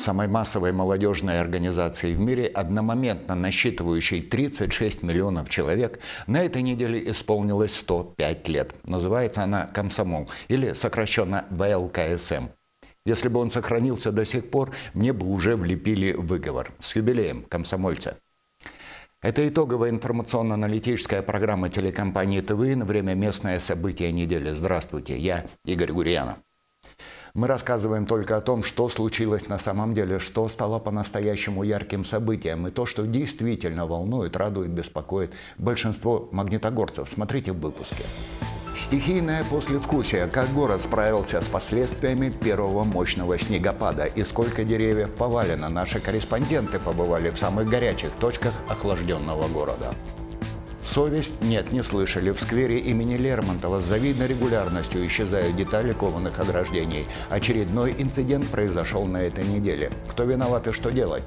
самой массовой молодежной организацией в мире, одномоментно насчитывающей 36 миллионов человек, на этой неделе исполнилось 105 лет. Называется она «Комсомол» или сокращенно ВЛКСМ. Если бы он сохранился до сих пор, мне бы уже влепили выговор. С юбилеем, комсомольца. Это итоговая информационно-аналитическая программа телекомпании ТВ на время местное событие недели. Здравствуйте, я Игорь Гурьянов. Мы рассказываем только о том, что случилось на самом деле, что стало по-настоящему ярким событием, и то, что действительно волнует, радует, беспокоит большинство магнитогорцев. Смотрите в выпуске. Стихийное послевкусие. Как город справился с последствиями первого мощного снегопада и сколько деревьев повалено. Наши корреспонденты побывали в самых горячих точках охлажденного города. Совесть нет, не слышали. В сквере имени Лермонтова с завидной регулярностью исчезают детали кованых ограждений. Очередной инцидент произошел на этой неделе. Кто виноват и что делать?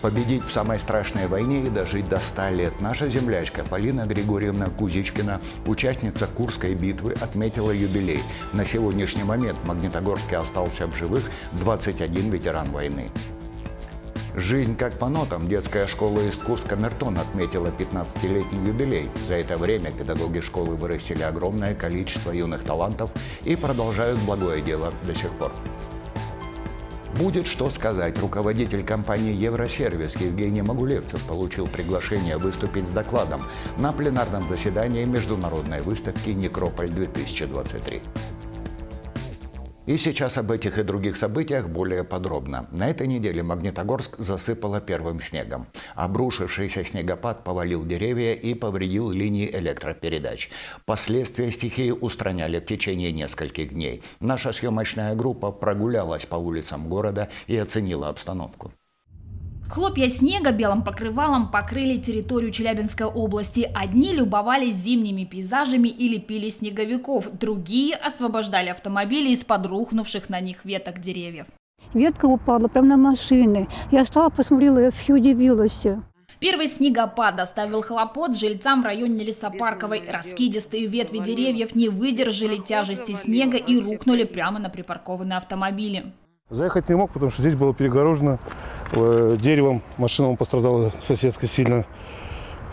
победить в самой страшной войне и дожить до 100 лет. Наша землячка Полина Григорьевна Кузичкина, участница Курской битвы, отметила юбилей. На сегодняшний момент в Магнитогорске остался в живых 21 ветеран войны. Жизнь как по нотам. Детская школа искусств Камертон отметила 15-летний юбилей. За это время педагоги школы вырастили огромное количество юных талантов и продолжают благое дело до сих пор. Будет что сказать. Руководитель компании «Евросервис» Евгений Могулевцев получил приглашение выступить с докладом на пленарном заседании международной выставки «Некрополь-2023». И сейчас об этих и других событиях более подробно. На этой неделе Магнитогорск засыпало первым снегом. Обрушившийся снегопад повалил деревья и повредил линии электропередач. Последствия стихии устраняли в течение нескольких дней. Наша съемочная группа прогулялась по улицам города и оценила обстановку. Хлопья снега белым покрывалом покрыли территорию Челябинской области. Одни любовались зимними пейзажами и лепили снеговиков, другие освобождали автомобили из-под рухнувших на них веток деревьев. Ветка упала прямо на машины. Я стала, посмотрела, я все удивилась. Первый снегопад доставил хлопот жильцам в районе Лесопарковой. Раскидистые ветви деревьев не выдержали тяжести снега и рухнули прямо на припаркованные автомобили. Заехать не мог, потому что здесь было перегорожено э, деревом. Машина пострадала соседская сильно.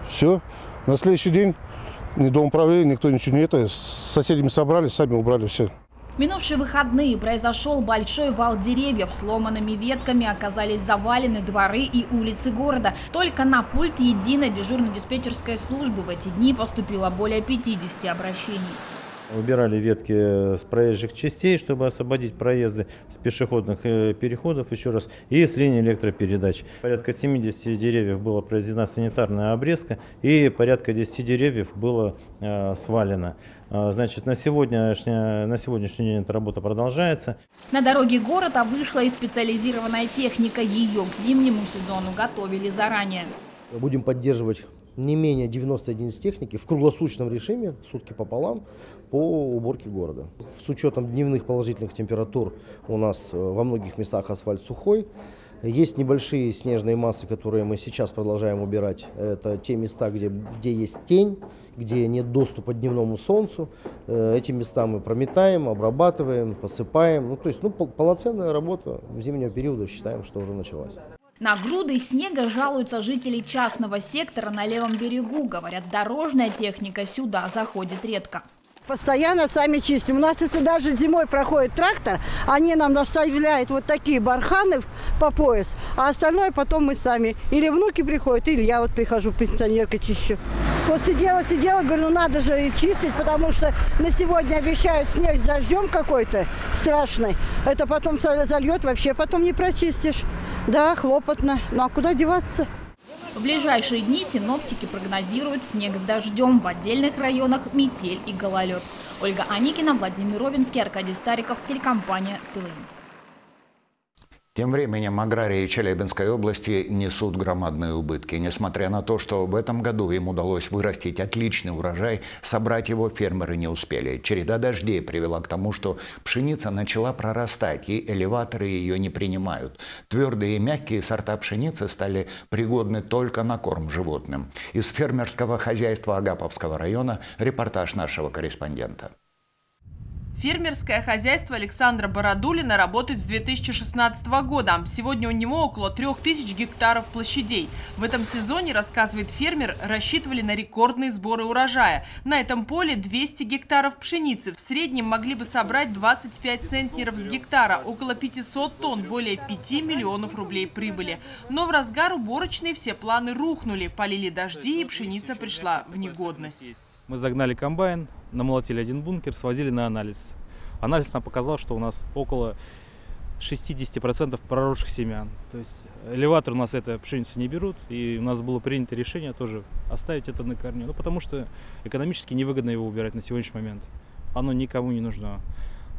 Все. На следующий день ни дом управления, никто ничего не это. С соседями собрали, сами убрали все. Минувшие выходные произошел большой вал деревьев. Сломанными ветками оказались завалены дворы и улицы города. Только на пульт единой дежурно-диспетчерской службы в эти дни поступило более 50 обращений. Убирали ветки с проезжих частей, чтобы освободить проезды с пешеходных э, переходов, еще раз, и с линии электропередач. Порядка 70 деревьев была произведена санитарная обрезка, и порядка 10 деревьев было э, свалено. Э, значит, на, сегодняшний, на сегодняшний день эта работа продолжается. На дороге города вышла и специализированная техника. Ее к зимнему сезону готовили заранее. Будем поддерживать не менее 90 единиц техники в круглосуточном режиме, сутки пополам, по уборке города. С учетом дневных положительных температур у нас э, во многих местах асфальт сухой. Есть небольшие снежные массы, которые мы сейчас продолжаем убирать. Это те места, где, где есть тень, где нет доступа к дневному солнцу. Э, эти места мы прометаем, обрабатываем, посыпаем. Ну, то есть ну, полноценная работа зимнего периода считаем, что уже началась. На груды снега жалуются жители частного сектора на левом берегу. Говорят, дорожная техника сюда заходит редко. Постоянно сами чистим. У нас это даже зимой проходит трактор, они нам оставляют вот такие барханы по пояс, а остальное потом мы сами. Или внуки приходят, или я вот прихожу, пенсионерка чищу. Вот сидела, сидела, говорю, ну надо же и чистить, потому что на сегодня обещают снег с дождем какой-то страшный. Это потом зальет, вообще потом не прочистишь. Да, хлопотно. Ну а куда деваться? В ближайшие дни синоптики прогнозируют снег с дождем. В отдельных районах метель и гололед. Ольга Аникина, Владимир Ровинский, Аркадий Стариков, телекомпания ТВН. Тем временем аграрии Челябинской области несут громадные убытки. Несмотря на то, что в этом году им удалось вырастить отличный урожай, собрать его фермеры не успели. Череда дождей привела к тому, что пшеница начала прорастать, и элеваторы ее не принимают. Твердые и мягкие сорта пшеницы стали пригодны только на корм животным. Из фермерского хозяйства Агаповского района репортаж нашего корреспондента. Фермерское хозяйство Александра Бородулина работает с 2016 года. Сегодня у него около 3000 гектаров площадей. В этом сезоне, рассказывает фермер, рассчитывали на рекордные сборы урожая. На этом поле 200 гектаров пшеницы. В среднем могли бы собрать 25 центнеров с гектара, около 500 тонн, более 5 миллионов рублей прибыли. Но в разгар уборочной все планы рухнули, полили дожди и пшеница пришла в негодность. Мы загнали комбайн, намолотили один бункер, свозили на анализ. Анализ нам показал, что у нас около 60% проросших семян. То есть элеватор у нас эту пшеницу не берут, и у нас было принято решение тоже оставить это на корню. Ну, потому что экономически невыгодно его убирать на сегодняшний момент. Оно никому не нужно.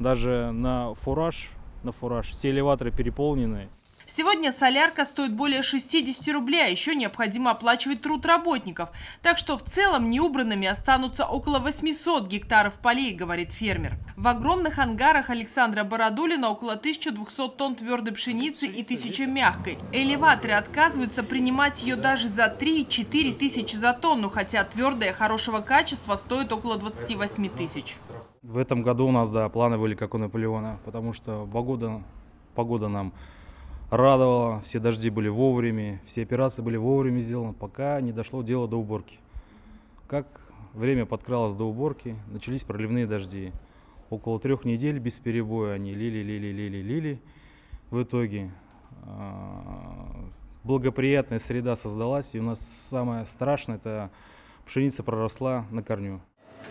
Даже на фураж, на фураж все элеваторы переполнены. Сегодня солярка стоит более 60 рублей, а еще необходимо оплачивать труд работников. Так что в целом неубранными останутся около 800 гектаров полей, говорит фермер. В огромных ангарах Александра Бородулина около 1200 тонн твердой пшеницы и 1000 мягкой. Элеваторы отказываются принимать ее даже за 3-4 тысячи за тонну, хотя твердая хорошего качества стоит около 28 тысяч. В этом году у нас, да, планы были как у Наполеона, потому что погода, погода нам радовало, все дожди были вовремя, все операции были вовремя сделаны, пока не дошло дело до уборки. Как время подкралось до уборки, начались проливные дожди. Около трех недель без перебоя они лили, лили, лили, лили. В итоге а, благоприятная среда создалась, и у нас самое страшное, это пшеница проросла на корню.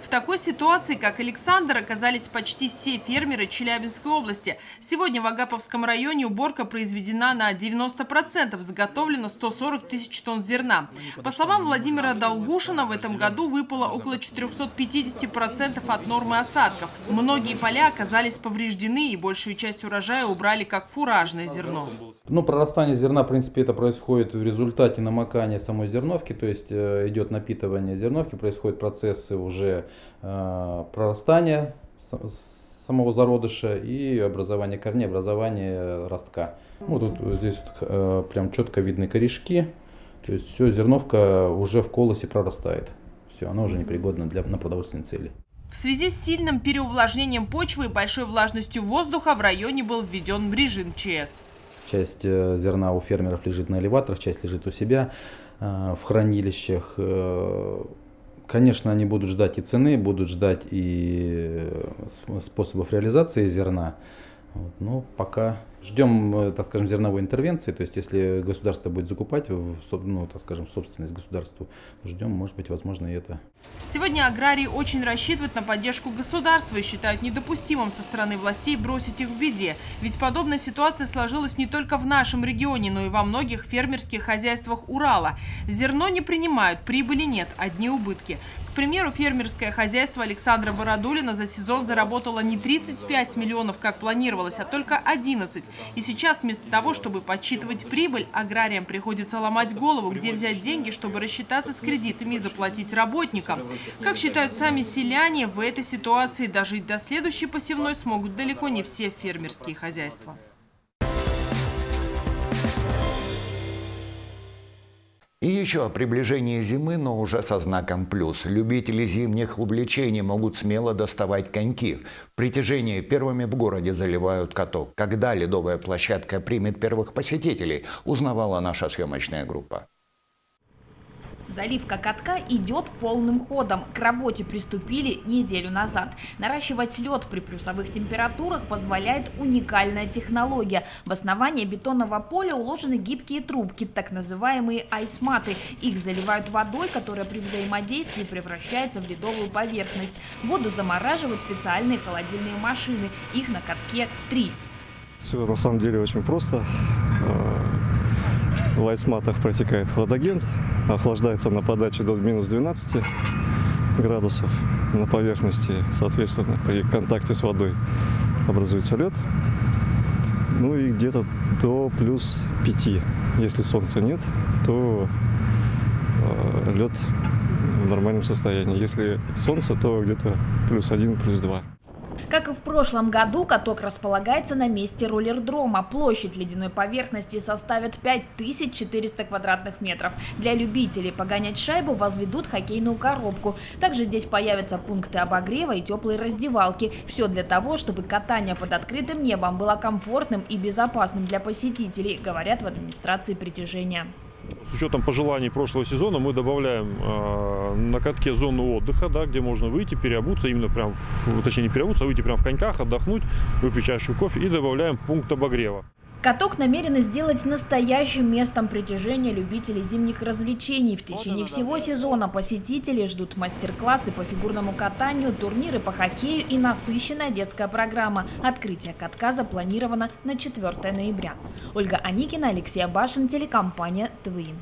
В такой ситуации, как Александр, оказались почти все фермеры Челябинской области. Сегодня в Агаповском районе уборка произведена на 90%, заготовлено 140 тысяч тонн зерна. По словам Владимира Долгушина, в этом году выпало около 450% от нормы осадков. Многие поля оказались повреждены и большую часть урожая убрали как фуражное зерно. Ну, прорастание зерна, в принципе, это происходит в результате намокания самой зерновки, то есть э, идет напитывание зерновки, происходят процессы уже Э, прорастания самого зародыша и образование корней, образование ростка. Ну, тут здесь вот, э, прям четко видны корешки, то есть все, зерновка уже в колосе прорастает. Все, она уже непригодна для, на продовольственные цели. В связи с сильным переувлажнением почвы и большой влажностью воздуха в районе был введен режим ЧС. Часть э, зерна у фермеров лежит на элеваторах, часть лежит у себя в хранилищах. Конечно, они будут ждать и цены, будут ждать и э, способов реализации зерна. Вот, но пока ждем, э, так скажем, зерновой интервенции. То есть, если государство будет закупать, ну, так скажем, собственность государству, ждем, может быть, возможно, и это. Сегодня аграрии очень рассчитывают на поддержку государства и считают недопустимым со стороны властей бросить их в беде. Ведь подобная ситуация сложилась не только в нашем регионе, но и во многих фермерских хозяйствах Урала. Зерно не принимают, прибыли нет, одни убытки. К примеру, фермерское хозяйство Александра Бородулина за сезон заработало не 35 миллионов, как планировалось, а только 11. И сейчас вместо того, чтобы подсчитывать прибыль, аграриям приходится ломать голову, где взять деньги, чтобы рассчитаться с кредитами и заплатить работникам. Как считают сами селяне, в этой ситуации дожить до следующей посевной смогут далеко не все фермерские хозяйства. И еще о приближении зимы, но уже со знаком плюс. Любители зимних увлечений могут смело доставать коньки. В притяжении первыми в городе заливают каток. Когда ледовая площадка примет первых посетителей, узнавала наша съемочная группа. Заливка катка идет полным ходом. К работе приступили неделю назад. Наращивать лед при плюсовых температурах позволяет уникальная технология. В основании бетонного поля уложены гибкие трубки, так называемые айсматы. Их заливают водой, которая при взаимодействии превращается в ледовую поверхность. Воду замораживают специальные холодильные машины. Их на катке три. Все на самом деле очень просто. В айсматах протекает хладагент, охлаждается на подаче до минус 12 градусов на поверхности, соответственно, при контакте с водой образуется лед. Ну и где-то до плюс 5. Если солнца нет, то э, лед в нормальном состоянии. Если солнце, то где-то плюс 1, плюс 2. Как и в прошлом году, каток располагается на месте роллердрома. Площадь ледяной поверхности составит 5400 квадратных метров. Для любителей погонять шайбу возведут хоккейную коробку. Также здесь появятся пункты обогрева и теплые раздевалки. Все для того, чтобы катание под открытым небом было комфортным и безопасным для посетителей, говорят в администрации притяжения. С учетом пожеланий прошлого сезона мы добавляем э, на катке зону отдыха, да, где можно выйти, переобуться, именно прям, в, точнее не переобуться, а выйти прям в коньках, отдохнуть, выпить чашечку кофе и добавляем пункт обогрева. Каток намерены сделать настоящим местом притяжения любителей зимних развлечений. В течение всего сезона посетители ждут мастер-классы по фигурному катанию, турниры по хоккею и насыщенная детская программа. Открытие катка запланировано на 4 ноября. Ольга Аникина, Алексей Абашин, телекомпания ТВИ.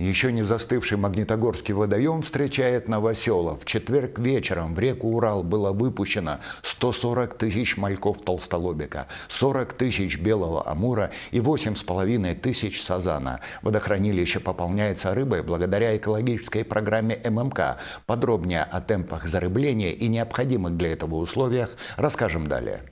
Еще не застывший Магнитогорский водоем встречает новоселов. В четверг вечером в реку Урал было выпущено 140 тысяч мальков толстолобика, 40 тысяч белого амура и 8,5 тысяч сазана. Водохранилище пополняется рыбой благодаря экологической программе ММК. Подробнее о темпах зарыбления и необходимых для этого условиях расскажем далее.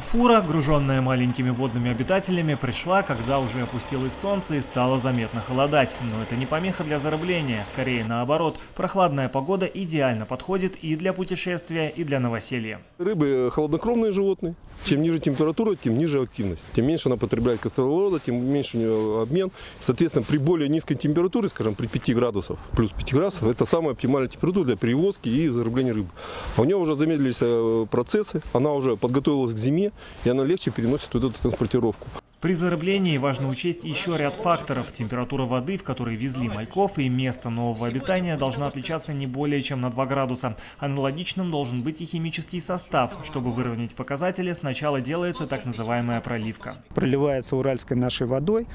Фура, груженная маленькими водными обитателями, пришла, когда уже опустилось солнце и стало заметно холодать. Но это не помеха для зарыбления, скорее наоборот. Прохладная погода идеально подходит и для путешествия, и для новоселья. Рыбы холоднокровные животные. Чем ниже температура, тем ниже активность. Тем меньше она потребляет кислорода, тем меньше у нее обмен. Соответственно, при более низкой температуре, скажем, при 5 градусов, плюс 5 градусов, это самая оптимальная температура для перевозки и зарыбления рыбы. А у нее уже замедлились э, процессы, она уже подготовилась к зиме, и она легче переносит вот эту транспортировку. При зарыблении важно учесть еще ряд факторов. Температура воды, в которой везли мальков, и место нового обитания должна отличаться не более чем на 2 градуса. Аналогичным должен быть и химический состав. Чтобы выровнять показатели, сначала делается так называемая проливка. Проливается уральской нашей водой.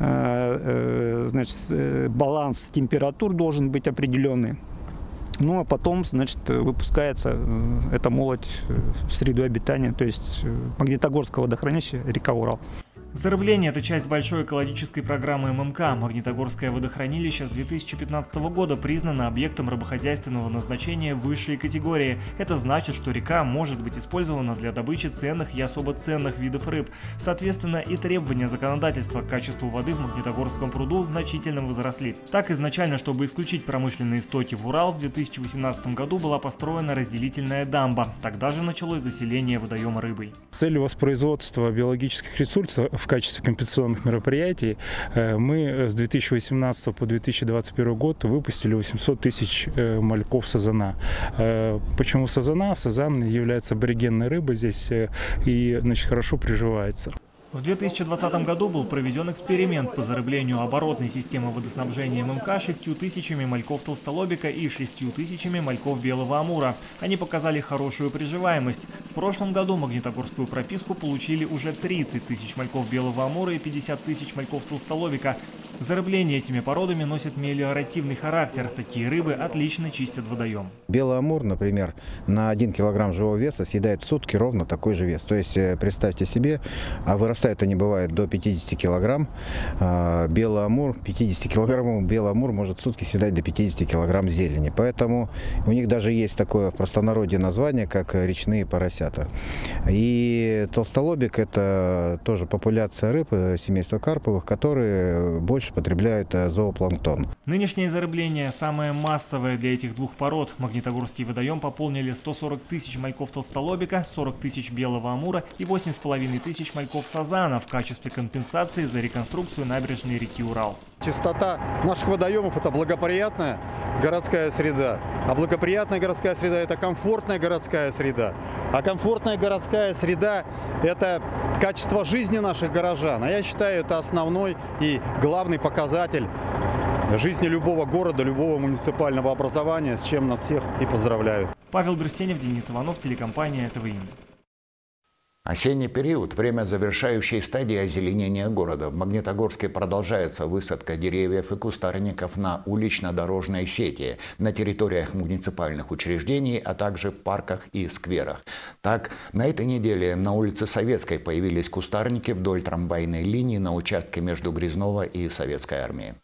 Э, э, значит, э, баланс температур должен быть определенный. Ну а потом, значит, выпускается эта молоть в среду обитания, то есть Магнитогорского водохранилища, река Урал. Зарыбление – это часть большой экологической программы ММК. Магнитогорское водохранилище с 2015 года признано объектом рыбохозяйственного назначения высшей категории. Это значит, что река может быть использована для добычи ценных и особо ценных видов рыб. Соответственно, и требования законодательства к качеству воды в Магнитогорском пруду значительно возросли. Так, изначально, чтобы исключить промышленные стоки в Урал, в 2018 году была построена разделительная дамба. Тогда же началось заселение водоема рыбой. Целью воспроизводства биологических ресурсов в качестве компенсационных мероприятий э, мы с 2018 по 2021 год выпустили 800 тысяч э, мальков сазана. Э, почему сазана? Сазан является аборигенной рыбой здесь и значит, хорошо приживается. В 2020 году был проведен эксперимент по зарыблению оборотной системы водоснабжения ММК 6 тысячами мальков толстолобика и 6 тысячами мальков белого амура. Они показали хорошую приживаемость. В прошлом году магнитогорскую прописку получили уже 30 тысяч мальков белого амура и 50 тысяч мальков толстолобика. Зарыбление этими породами носит мелиоративный характер. Такие рыбы отлично чистят водоем. Белый амур, например, на 1 килограмм живого веса съедает в сутки ровно такой же вес. То есть э, представьте себе, а вырастают они бывают до 50 килограмм. А, белый амур, 50 килограммов белый амур может в сутки съедать до 50 килограмм зелени. Поэтому у них даже есть такое в простонародье название, как речные поросята. И толстолобик это тоже популяция рыб э, семейства карповых, которые больше больше потребляют э, зоопланктон. Нынешнее зарыбление самое массовое для этих двух пород. Магнитогорский водоем пополнили 140 тысяч мальков толстолобика, 40 тысяч белого амура и 8,5 тысяч мальков сазана в качестве компенсации за реконструкцию набережной реки Урал. Чистота наших водоемов – это благоприятная городская среда. А благоприятная городская среда – это комфортная городская среда. А комфортная городская среда – это качество жизни наших горожан. А я считаю, это основной и главный показатель жизни любого города, любого муниципального образования, с чем нас всех и поздравляю. Павел Берсенев, Денис Иванов, телекомпания ТВИ. Осенний период – время завершающей стадии озеленения города. В Магнитогорске продолжается высадка деревьев и кустарников на улично-дорожной сети, на территориях муниципальных учреждений, а также в парках и скверах. Так, на этой неделе на улице Советской появились кустарники вдоль трамвайной линии на участке между Грязнова и Советской армией.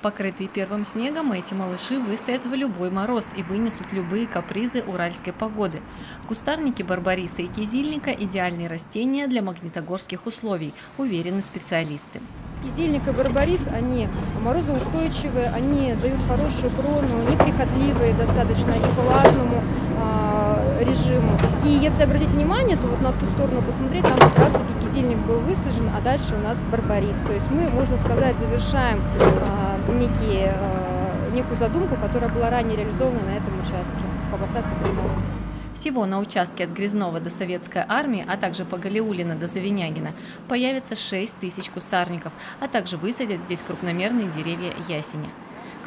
Покрытые первым снегом, эти малыши выстоят в любой мороз и вынесут любые капризы уральской погоды. Кустарники барбариса и кизильника – идеальные растения для магнитогорских условий, уверены специалисты. Кизильник и барбарис, они морозоустойчивые, они дают хорошую крону, неприхотливые достаточно и по влажному э, режиму. И если обратить внимание, то вот на ту сторону посмотреть, там как раз таки кизильник был высажен, а дальше у нас барбарис. То есть мы, можно сказать, завершаем э, некие, э, некую задумку, которая была ранее реализована на этом участке по посадке Грязнова. Всего на участке от Грязнова до Советской армии, а также по Галиулина до Завинягина появится 6 тысяч кустарников, а также высадят здесь крупномерные деревья ясеня.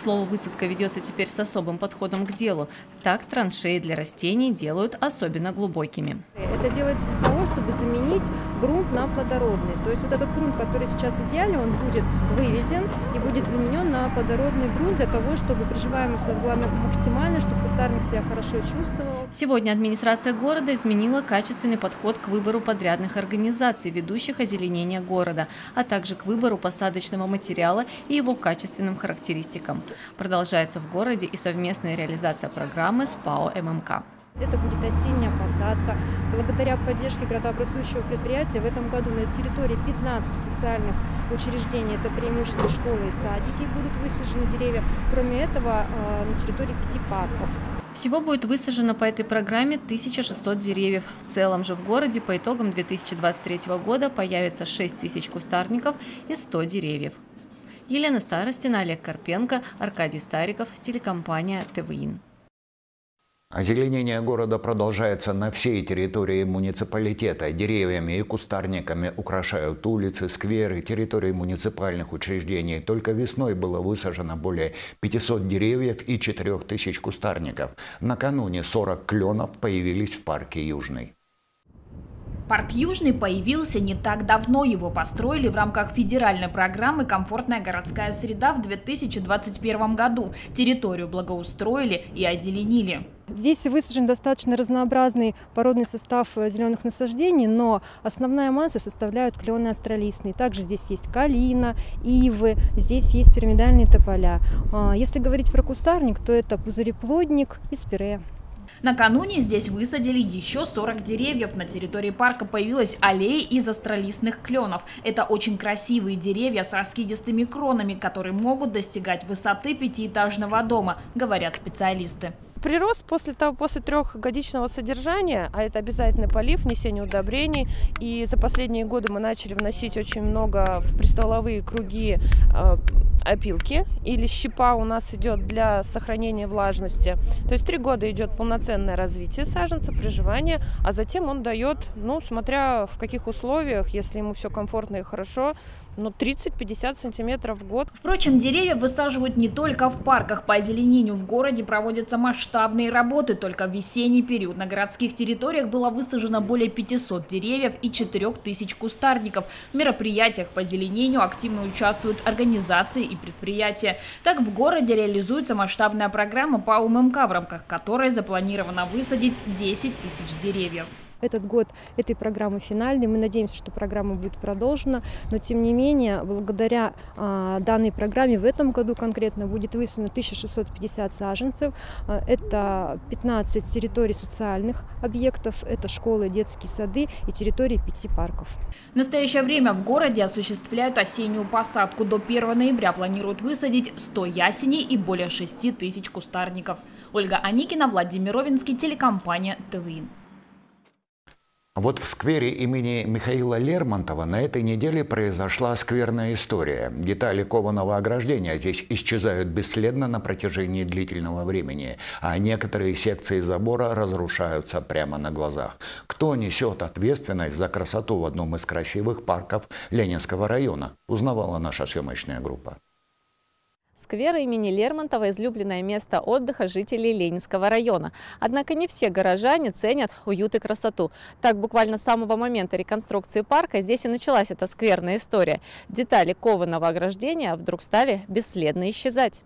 Слову, высадка ведется теперь с особым подходом к делу. Так траншеи для растений делают особенно глубокими. Это делается для того, чтобы заменить грунт на плодородный. То есть вот этот грунт, который сейчас изъяли, он будет вывезен и будет заменен на плодородный грунт для того, чтобы приживаемость была максимальна, чтобы кустарник себя хорошо чувствовал. Сегодня администрация города изменила качественный подход к выбору подрядных организаций, ведущих озеленение города, а также к выбору посадочного материала и его качественным характеристикам. Продолжается в городе и совместная реализация программы с ПАО ММК. Это будет осенняя посадка. Благодаря поддержке градообразующего предприятия в этом году на территории 15 социальных учреждений, это преимущественно школы и садики, будут высажены деревья. Кроме этого, э, на территории пяти парков. Всего будет высажено по этой программе 1600 деревьев. В целом же в городе по итогам 2023 года появится 6 тысяч кустарников и 100 деревьев. Елена Старостина, Олег Карпенко, Аркадий Стариков, телекомпания ТВИН. Озеленение города продолжается на всей территории муниципалитета. Деревьями и кустарниками украшают улицы, скверы, территории муниципальных учреждений. Только весной было высажено более 500 деревьев и 4000 кустарников. Накануне 40 кленов появились в парке Южный. Парк Южный появился не так давно. Его построили в рамках федеральной программы «Комфортная городская среда» в 2021 году. Территорию благоустроили и озеленили. Здесь высажен достаточно разнообразный породный состав зеленых насаждений, но основная масса составляют клены астролистные. Также здесь есть калина, ивы, здесь есть пирамидальные тополя. А, если говорить про кустарник, то это пузыреплодник и спирея. Накануне здесь высадили еще 40 деревьев. На территории парка появилась аллея из астролистных кленов. Это очень красивые деревья с раскидистыми кронами, которые могут достигать высоты пятиэтажного дома, говорят специалисты. Прирост после, того, после трехгодичного содержания, а это обязательный полив, внесение удобрений. И за последние годы мы начали вносить очень много в пристволовые круги э, опилки или щепа у нас идет для сохранения влажности. То есть три года идет полноценное развитие саженца, приживание, а затем он дает, ну, смотря в каких условиях, если ему все комфортно и хорошо, ну, 30-50 сантиметров в год. Впрочем, деревья высаживают не только в парках. По озеленению в городе проводятся масштабные работы. Только в весенний период на городских территориях было высажено более 500 деревьев и 4000 кустарников. В мероприятиях по озеленению активно участвуют организации и предприятия. Так в городе реализуется масштабная программа по УММК, в рамках которой запланировано высадить 10 тысяч деревьев. Этот год этой программы финальный. Мы надеемся, что программа будет продолжена. Но, тем не менее, благодаря а, данной программе в этом году конкретно будет высажено 1650 саженцев. А, это 15 территорий социальных объектов, это школы, детские сады и территории пяти парков. В настоящее время в городе осуществляют осеннюю посадку. До 1 ноября планируют высадить 100 ясеней и более 6 тысяч кустарников. Ольга Аникина, Владимир Ровинский, телекомпания ТВИН. Вот в сквере имени Михаила Лермонтова на этой неделе произошла скверная история. Детали кованого ограждения здесь исчезают бесследно на протяжении длительного времени, а некоторые секции забора разрушаются прямо на глазах. Кто несет ответственность за красоту в одном из красивых парков Ленинского района, узнавала наша съемочная группа. Сквер имени Лермонтова – излюбленное место отдыха жителей Ленинского района. Однако не все горожане ценят уют и красоту. Так, буквально с самого момента реконструкции парка здесь и началась эта скверная история. Детали кованого ограждения вдруг стали бесследно исчезать.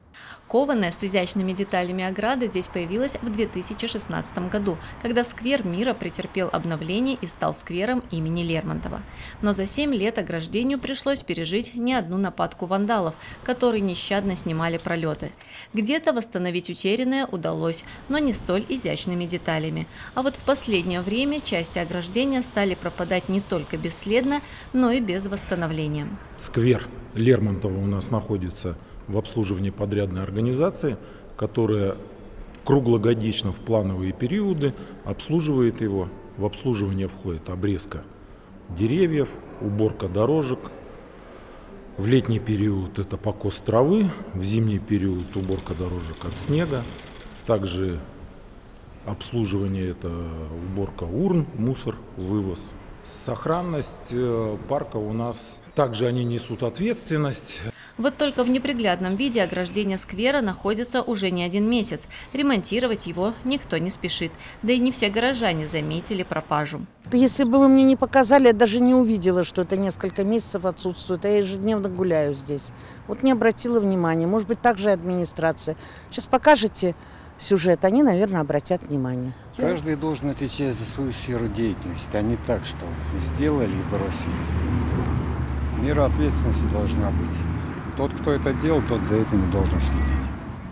Кованая с изящными деталями ограды здесь появилась в 2016 году, когда сквер мира претерпел обновление и стал сквером имени Лермонтова. Но за 7 лет ограждению пришлось пережить не одну нападку вандалов, которые нещадно снимали пролеты. Где-то восстановить утерянное удалось, но не столь изящными деталями. А вот в последнее время части ограждения стали пропадать не только бесследно, но и без восстановления. Сквер Лермонтова у нас находится в обслуживании подрядной организации, которая круглогодично в плановые периоды обслуживает его. В обслуживание входит обрезка деревьев, уборка дорожек. В летний период это покос травы, в зимний период уборка дорожек от снега. Также обслуживание это уборка урн, мусор, вывоз. Сохранность э, парка у нас также они несут ответственность. Вот только в неприглядном виде ограждение сквера находится уже не один месяц. Ремонтировать его никто не спешит. Да и не все горожане заметили пропажу. Если бы вы мне не показали, я даже не увидела, что это несколько месяцев отсутствует. Я ежедневно гуляю здесь. Вот не обратила внимания. Может быть, также и администрация. Сейчас покажете сюжет, они, наверное, обратят внимание. Каждый должен отвечать за свою сферу деятельности, а не так, что сделали и бросили. Мера ответственности должна быть. Тот, кто это делал, тот за этим должен следить.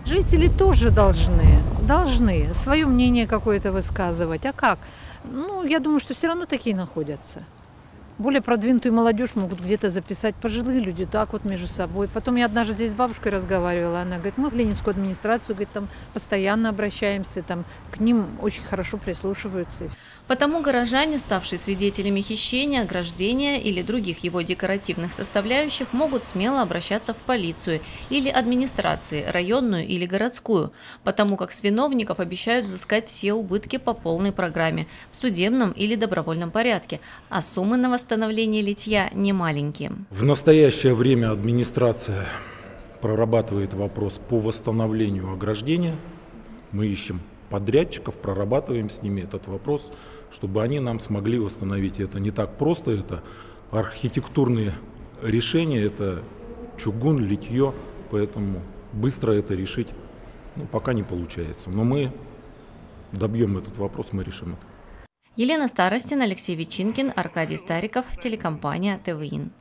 Жители тоже должны, должны свое мнение какое-то высказывать. А как? Ну, я думаю, что все равно такие находятся. Более продвинутую молодежь могут где-то записать пожилые люди, так вот между собой. Потом я однажды здесь с бабушкой разговаривала, она говорит, мы в Ленинскую администрацию, говорит, там постоянно обращаемся, там к ним очень хорошо прислушиваются. Потому горожане, ставшие свидетелями хищения, ограждения или других его декоративных составляющих, могут смело обращаться в полицию или администрации, районную или городскую, потому как с виновников обещают взыскать все убытки по полной программе в судебном или добровольном порядке, а суммы на восстановление литья не маленькие. В настоящее время администрация прорабатывает вопрос по восстановлению ограждения. Мы ищем подрядчиков, прорабатываем с ними этот вопрос, чтобы они нам смогли восстановить. Это не так просто, это архитектурные решения, это чугун, литье, поэтому быстро это решить ну, пока не получается. Но мы добьем этот вопрос, мы решим это. Елена Старостин, Алексей Вечинкин, Аркадий Стариков, телекомпания ТВИН.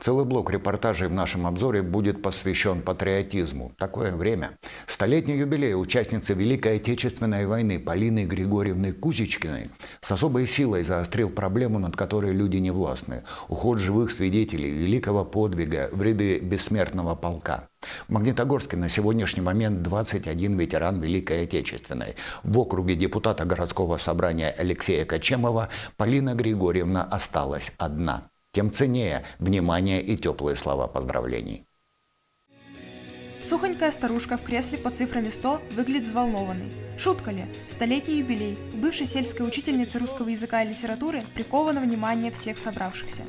Целый блок репортажей в нашем обзоре будет посвящен патриотизму. Такое время. Столетний юбилей участницы Великой Отечественной войны Полины Григорьевны Кузичкиной с особой силой заострил проблему, над которой люди не властны. Уход живых свидетелей великого подвига в ряды бессмертного полка. В Магнитогорске на сегодняшний момент 21 ветеран Великой Отечественной. В округе депутата городского собрания Алексея Качемова Полина Григорьевна осталась одна тем ценнее внимание и теплые слова поздравлений. Сухонькая старушка в кресле по цифрами 100 выглядит взволнованной. Шутка ли? Столетний юбилей. Бывшей сельской учительницы русского языка и литературы приковано внимание всех собравшихся.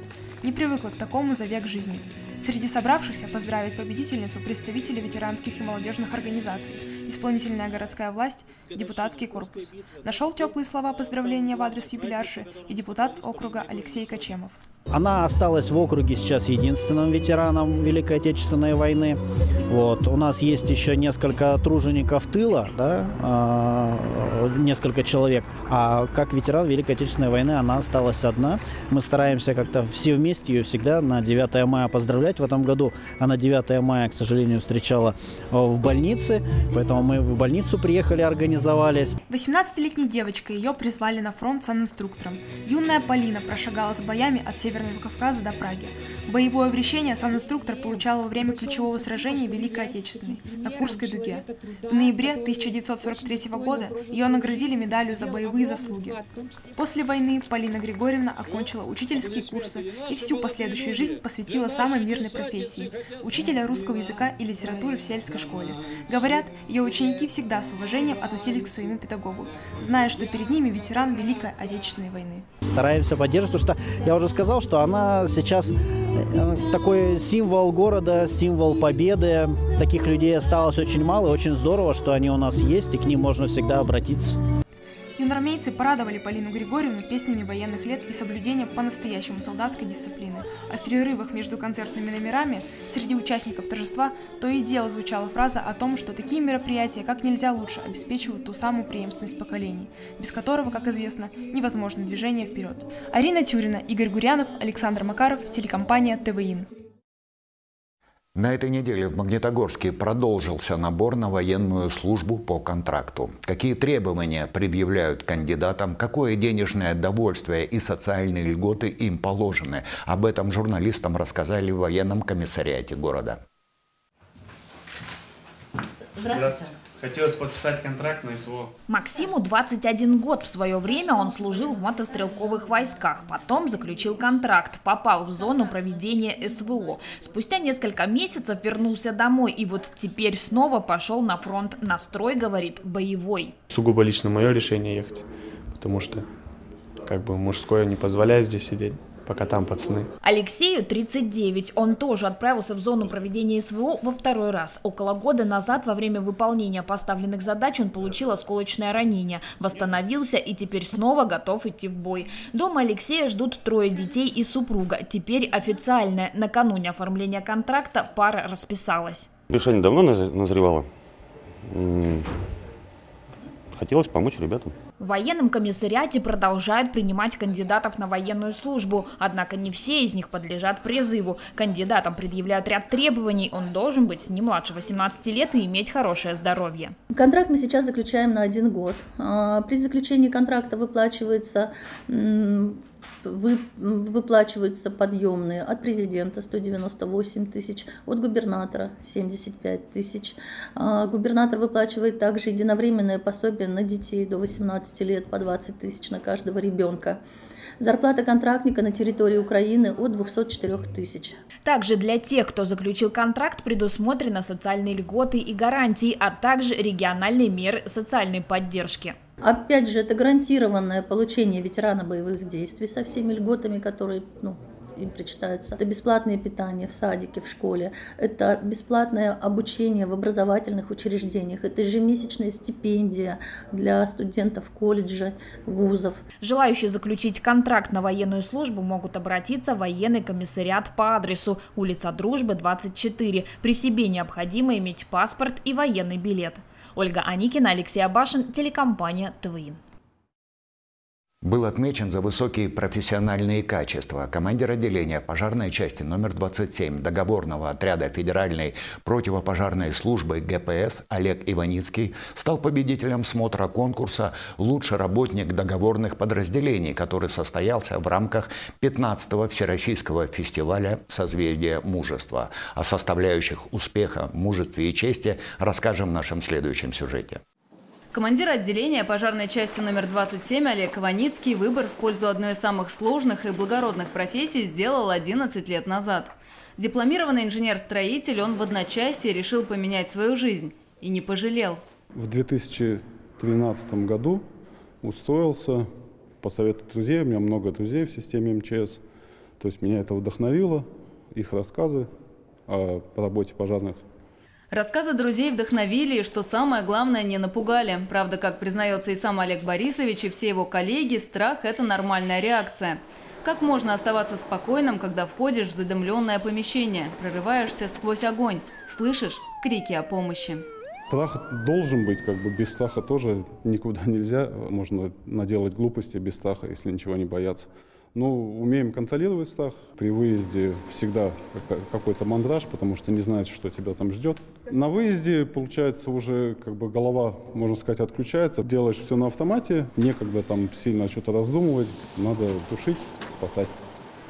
Не привыкла к такому за век жизни. Среди собравшихся поздравить победительницу представители ветеранских и молодежных организаций, исполнительная городская власть, депутатский корпус. Нашел теплые слова поздравления в адрес юбилярши и депутат округа Алексей Качемов. Она осталась в округе сейчас единственным ветераном Великой Отечественной войны. Вот. У нас есть еще несколько тружеников тыла, да, э, несколько человек. А как ветеран Великой Отечественной войны она осталась одна. Мы стараемся как-то все вместе ее всегда на 9 мая поздравлять. В этом году она 9 мая, к сожалению, встречала в больнице. Поэтому мы в больницу приехали, организовались. 18-летней девочкой ее призвали на фронт санинструктором. Юная Полина прошагала с боями от Северного Кавказа до Праги. Боевое вращение сам инструктор получал во время ключевого сражения Великой Отечественной на Курской дуге. В ноябре 1943 года ее наградили медалью за боевые заслуги. После войны Полина Григорьевна окончила учительские курсы и всю последующую жизнь посвятила самой мирной профессии – учителя русского языка и литературы в сельской школе. Говорят, ее ученики всегда с уважением относились к своему педагогу, зная, что перед ними ветеран Великой Отечественной войны. Стараемся поддерживать, потому что я уже сказал, что она сейчас э, такой символ города, символ победы. Таких людей осталось очень мало, и очень здорово, что они у нас есть, и к ним можно всегда обратиться. Юноармейцы порадовали Полину Григорьевну песнями военных лет и соблюдением по-настоящему солдатской дисциплины. А в перерывах между концертными номерами среди участников торжества то и дело звучала фраза о том, что такие мероприятия как нельзя лучше обеспечивают ту самую преемственность поколений, без которого, как известно, невозможно движение вперед. Арина Тюрина, Игорь Гурянов, Александр Макаров, телекомпания ТВИН. На этой неделе в Магнитогорске продолжился набор на военную службу по контракту. Какие требования предъявляют кандидатам, какое денежное довольствие и социальные льготы им положены. Об этом журналистам рассказали в военном комиссариате города. Здравствуйте. Хотелось подписать контракт на СВО. Максиму 21 год. В свое время он служил в мотострелковых войсках. Потом заключил контракт, попал в зону проведения СВО. Спустя несколько месяцев вернулся домой. И вот теперь снова пошел на фронт. Настрой, говорит, боевой. Сугубо лично мое решение ехать. Потому что как бы мужское не позволяет здесь сидеть пока там пацаны. Алексею 39. Он тоже отправился в зону проведения СВО во второй раз. Около года назад во время выполнения поставленных задач он получил осколочное ранение, восстановился и теперь снова готов идти в бой. Дома Алексея ждут трое детей и супруга. Теперь официально. Накануне оформления контракта пара расписалась. Решение давно назревало. Хотелось помочь ребятам. В военном комиссариате продолжают принимать кандидатов на военную службу, однако не все из них подлежат призыву. Кандидатам предъявляют ряд требований, он должен быть не младше 18 лет и иметь хорошее здоровье. Контракт мы сейчас заключаем на один год. А, при заключении контракта выплачивается вы, выплачиваются подъемные от президента 198 тысяч, от губернатора 75 тысяч. А, губернатор выплачивает также единовременное пособие на детей до 18 лет по 20 тысяч на каждого ребенка. Зарплата контрактника на территории Украины от 204 тысяч. Также для тех, кто заключил контракт, предусмотрены социальные льготы и гарантии, а также региональные меры социальной поддержки. Опять же, это гарантированное получение ветерана боевых действий со всеми льготами, которые ну, им причитаются. Это бесплатное питание в садике, в школе, это бесплатное обучение в образовательных учреждениях, это ежемесячная стипендия для студентов колледжа, вузов. Желающие заключить контракт на военную службу могут обратиться в военный комиссариат по адресу улица Дружбы, 24. При себе необходимо иметь паспорт и военный билет. Ольга Аникина, Алексей Абашин, телекомпания ТВИН был отмечен за высокие профессиональные качества. Командир отделения пожарной части номер 27 договорного отряда Федеральной противопожарной службы ГПС Олег Иваницкий стал победителем смотра конкурса «Лучший работник договорных подразделений», который состоялся в рамках 15-го Всероссийского фестиваля «Созвездие мужества». О составляющих успеха, мужестве и чести расскажем в нашем следующем сюжете. Командир отделения пожарной части номер 27 Олег Иваницкий выбор в пользу одной из самых сложных и благородных профессий сделал 11 лет назад. Дипломированный инженер-строитель, он в одночасье решил поменять свою жизнь и не пожалел. В 2013 году устроился по совету друзей, у меня много друзей в системе МЧС, то есть меня это вдохновило, их рассказы о работе пожарных Рассказы друзей вдохновили и, что самое главное, не напугали. Правда, как признается и сам Олег Борисович, и все его коллеги, страх – это нормальная реакция. Как можно оставаться спокойным, когда входишь в задымленное помещение, прорываешься сквозь огонь, слышишь крики о помощи? Страх должен быть, как бы без страха тоже никуда нельзя. Можно наделать глупости без страха, если ничего не бояться. Ну, умеем контролировать страх. При выезде всегда какой-то мандраж, потому что не знаешь, что тебя там ждет. На выезде, получается, уже как бы голова, можно сказать, отключается. Делаешь все на автомате, некогда там сильно что-то раздумывать, надо тушить, спасать.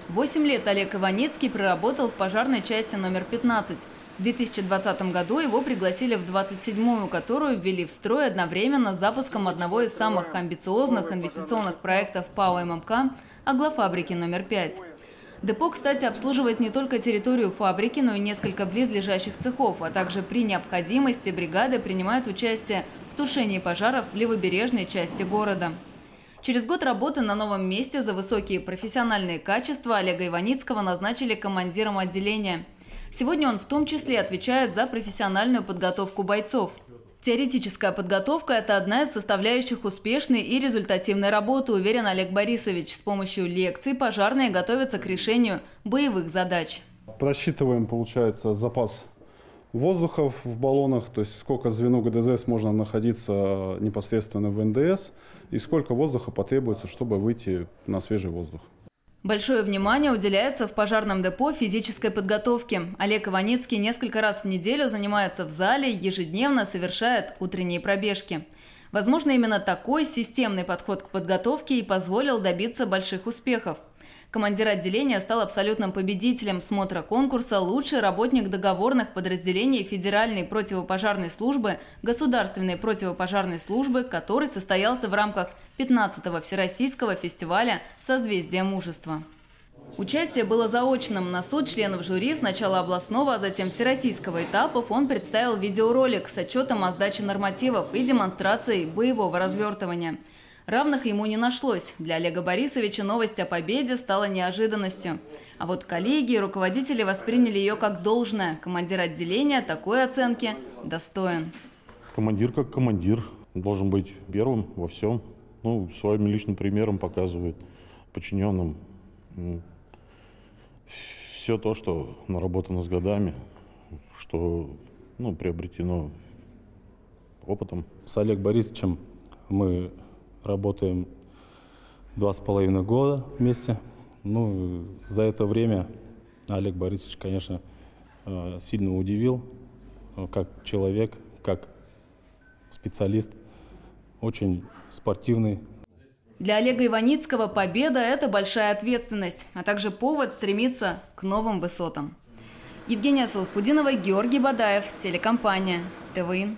Восемь лет Олег Иванецкий проработал в пожарной части номер 15. В 2020 году его пригласили в 27-ю, которую ввели в строй одновременно с запуском одного из самых амбициозных инвестиционных проектов ПАО ММК «Аглофабрики номер 5». Депо, кстати, обслуживает не только территорию фабрики, но и несколько близлежащих цехов, а также при необходимости бригады принимают участие в тушении пожаров в левобережной части города. Через год работы на новом месте за высокие профессиональные качества Олега Иваницкого назначили командиром отделения – Сегодня он в том числе отвечает за профессиональную подготовку бойцов. Теоретическая подготовка – это одна из составляющих успешной и результативной работы, уверен Олег Борисович. С помощью лекций пожарные готовятся к решению боевых задач. Просчитываем, получается, запас воздуха в баллонах, то есть сколько звено ГДЗС можно находиться непосредственно в НДС и сколько воздуха потребуется, чтобы выйти на свежий воздух. Большое внимание уделяется в пожарном депо физической подготовке. Олег Иваницкий несколько раз в неделю занимается в зале, ежедневно совершает утренние пробежки. Возможно, именно такой системный подход к подготовке и позволил добиться больших успехов. Командир отделения стал абсолютным победителем смотра конкурса «Лучший работник договорных подразделений Федеральной противопожарной службы, Государственной противопожарной службы», который состоялся в рамках 15-го Всероссийского фестиваля «Созвездие мужества». Участие было заочным. На суд членов жюри сначала областного, а затем всероссийского этапов он представил видеоролик с отчетом о сдаче нормативов и демонстрацией боевого развертывания – Равных ему не нашлось. Для Олега Борисовича новость о победе стала неожиданностью. А вот коллеги и руководители восприняли ее как должное. Командир отделения такой оценки достоин. Командир как командир должен быть первым во всем. Ну, своим личным примером показывает подчиненным все то, что наработано с годами, что ну, приобретено опытом. С Олегом Борисовичем мы работаем два с половиной года вместе. Ну, за это время Олег Борисович, конечно, э, сильно удивил, э, как человек, как специалист, очень спортивный. Для Олега Иваницкого победа – это большая ответственность, а также повод стремиться к новым высотам. Евгения Салхудинова, Георгий Бадаев, телекомпания ТВИН.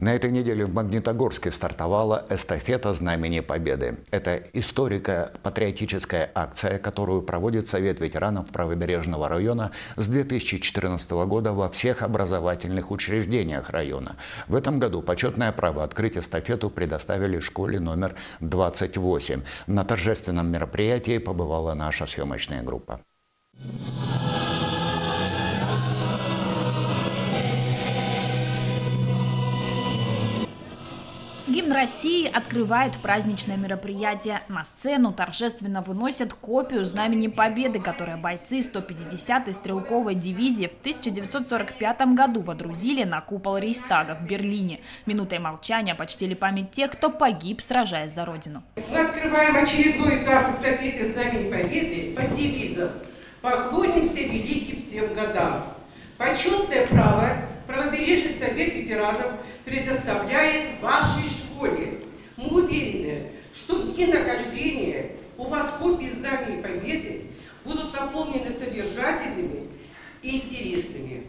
На этой неделе в Магнитогорске стартовала эстафета Знамени Победы. Это историко-патриотическая акция, которую проводит Совет ветеранов правобережного района с 2014 года во всех образовательных учреждениях района. В этом году почетное право открыть эстафету предоставили школе номер 28. На торжественном мероприятии побывала наша съемочная группа. Гимн России открывает праздничное мероприятие. На сцену торжественно выносят копию Знамени Победы, которое бойцы 150-й стрелковой дивизии в 1945 году водрузили на купол Рейстага в Берлине. Минутой молчания почтили память тех, кто погиб, сражаясь за Родину. Мы открываем очередной этап эстафеты Знамени Победы под девизом «Поклонимся великим тем годам». Почетное право правобережный совет ветеранов предоставляет вашей школе. Мы уверены, что в дни нахождения у вас копии знаний победы будут наполнены содержательными и интересными.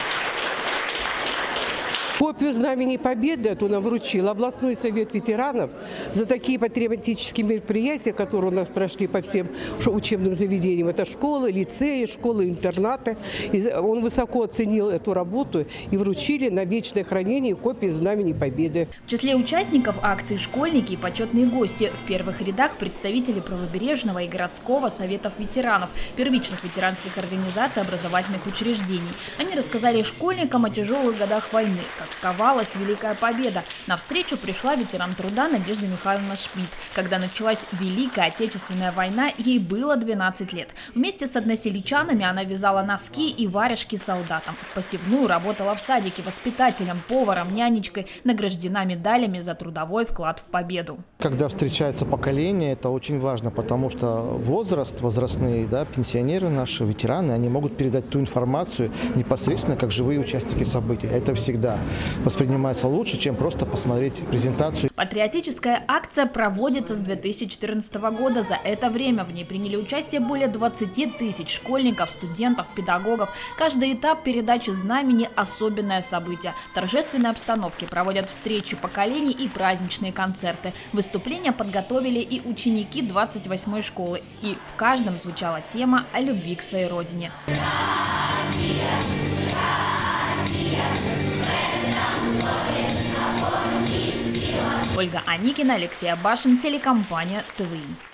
Копию Знамени Победы эту нам вручил областной совет ветеранов за такие патриотические мероприятия, которые у нас прошли по всем учебным заведениям. Это школы, лицеи, школы, интернаты. И он высоко оценил эту работу и вручили на вечное хранение копии Знамени Победы. В числе участников акции школьники и почетные гости. В первых рядах представители правобережного и городского советов ветеранов, первичных ветеранских организаций образовательных учреждений. Они рассказали школьникам о тяжелых годах войны, как ковалась Великая Победа. На встречу пришла ветеран труда Надежда Михайловна Шмидт. Когда началась Великая Отечественная война, ей было 12 лет. Вместе с односельчанами она вязала носки и варежки солдатам. В посевную работала в садике воспитателем, поваром, нянечкой, награждена медалями за трудовой вклад в победу. Когда встречается поколение, это очень важно, потому что возраст, возрастные, да, пенсионеры наши, ветераны, они могут передать ту информацию непосредственно как живые участники событий. Это всегда воспринимается лучше, чем просто посмотреть презентацию. Патриотическая акция проводится с 2014 года. За это время в ней приняли участие более 20 тысяч школьников, студентов, педагогов. Каждый этап передачи знамени – особенное событие. В торжественной обстановке проводят встречи поколений и праздничные концерты. Выступления подготовили и ученики 28-й школы. И в каждом звучала тема о любви к своей родине. Россия, Россия. Ольга Аникина, Алексей Абашин, телекомпания ТВИ.